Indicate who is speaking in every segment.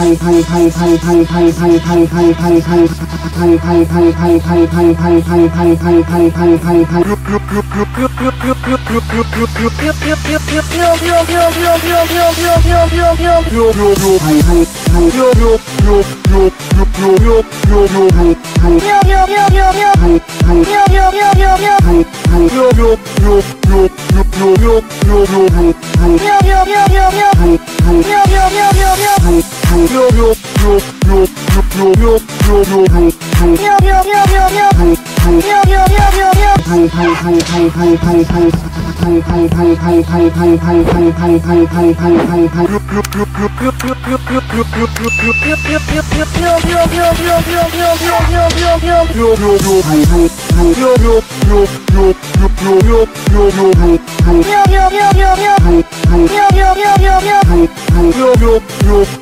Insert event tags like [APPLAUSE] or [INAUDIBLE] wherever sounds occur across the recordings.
Speaker 1: はい。yo yo yo yo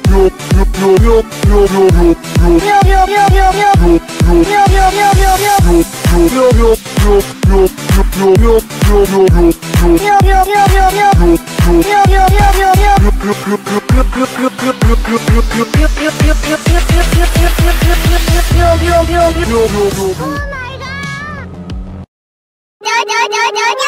Speaker 1: that monster truck.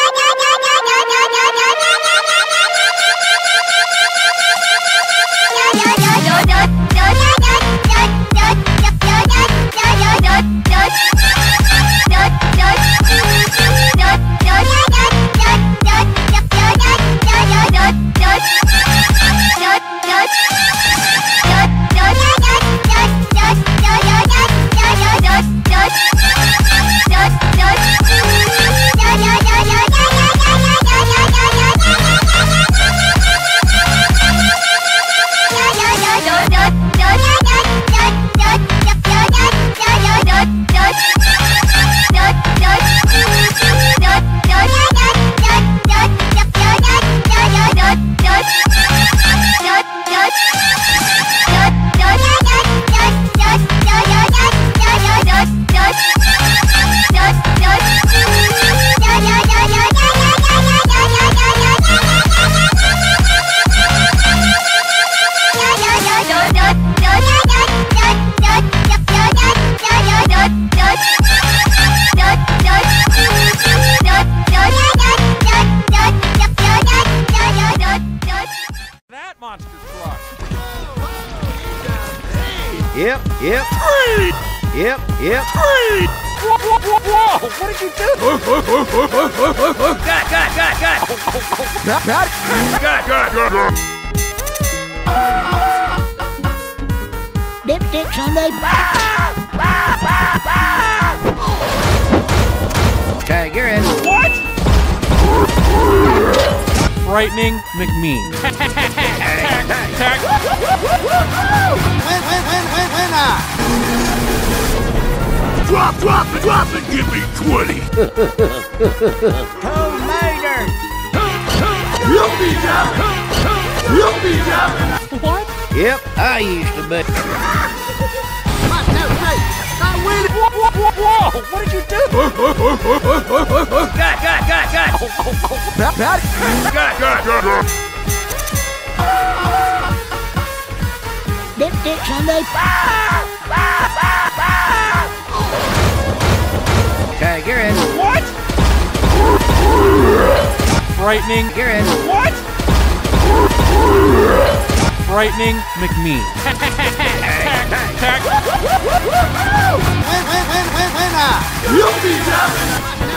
Speaker 2: Yep, yep. Yep, yep.
Speaker 1: Whoa, whoa, whoa, whoa! What did you do?
Speaker 2: God, God, God, God.
Speaker 1: That, that.
Speaker 2: God, God, God.
Speaker 3: Dipstick Sunday.
Speaker 2: Okay, you're in.
Speaker 1: What? Frightening McMean. [LAUGHS]
Speaker 4: Win, win, win, win, winner!
Speaker 5: Drop, drop drop it, give me 20.
Speaker 2: Tomater.
Speaker 5: Yuppie dap. Yuppie dap.
Speaker 1: What?
Speaker 2: Yep, I used to be.
Speaker 1: Whoa, whoa, whoa! What did you do?
Speaker 2: God, God, God, God.
Speaker 5: God, God, God, God.
Speaker 3: Dipstick Sunday.
Speaker 2: Okay, you're in.
Speaker 1: What? Frightening.
Speaker 2: You're in.
Speaker 1: What? Frightening McMean. Tag. Tag.
Speaker 4: Win, win, win, win, winner!
Speaker 5: Yuppie dap.
Speaker 4: What?